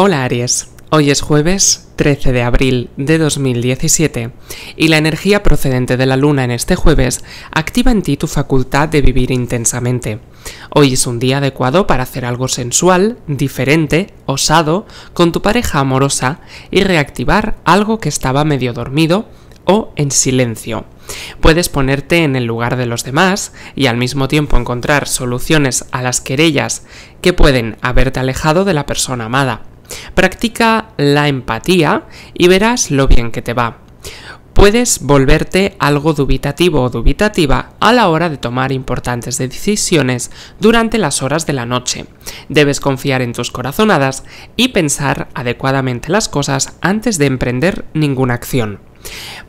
Hola Aries, hoy es jueves 13 de abril de 2017 y la energía procedente de la luna en este jueves activa en ti tu facultad de vivir intensamente. Hoy es un día adecuado para hacer algo sensual, diferente, osado, con tu pareja amorosa y reactivar algo que estaba medio dormido o en silencio. Puedes ponerte en el lugar de los demás y al mismo tiempo encontrar soluciones a las querellas que pueden haberte alejado de la persona amada. Practica la empatía y verás lo bien que te va. Puedes volverte algo dubitativo o dubitativa a la hora de tomar importantes decisiones durante las horas de la noche. Debes confiar en tus corazonadas y pensar adecuadamente las cosas antes de emprender ninguna acción.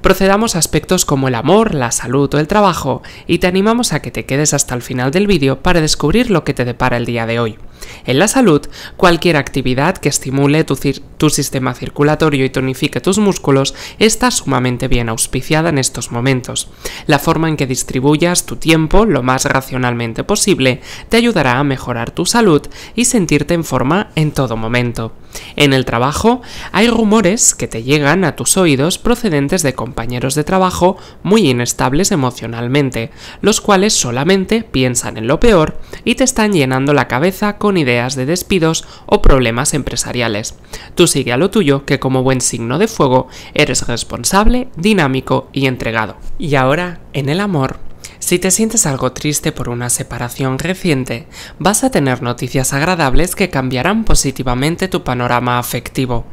Procedamos a aspectos como el amor, la salud o el trabajo y te animamos a que te quedes hasta el final del vídeo para descubrir lo que te depara el día de hoy. En la salud, cualquier actividad que estimule tu, sistema circulatorio y tonifique tus músculos está sumamente bien auspiciada en estos momentos. La forma en que distribuyas tu tiempo lo más racionalmente posible te ayudará a mejorar tu salud y sentirte en forma en todo momento. En el trabajo, hay rumores que te llegan a tus oídos procedentes de compañeros de trabajo muy inestables emocionalmente, los cuales solamente piensan en lo peor y te están llenando la cabeza con ideas de despidos o problemas empresariales. Tú sigue a lo tuyo, que como buen signo de fuego eres responsable, dinámico y entregado. Y ahora, en el amor, si te sientes algo triste por una separación reciente, vas a tener noticias agradables que cambiarán positivamente tu panorama afectivo.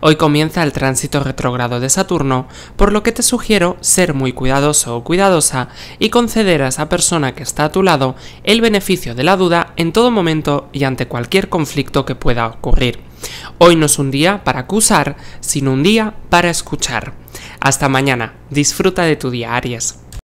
Hoy comienza el tránsito retrógrado de Saturno, por lo que te sugiero ser muy cuidadoso o cuidadosa y conceder a esa persona que está a tu lado el beneficio de la duda en todo momento y ante cualquier conflicto que pueda ocurrir. Hoy no es un día para acusar, sino un día para escuchar. Hasta mañana, disfruta de tu día, Aries.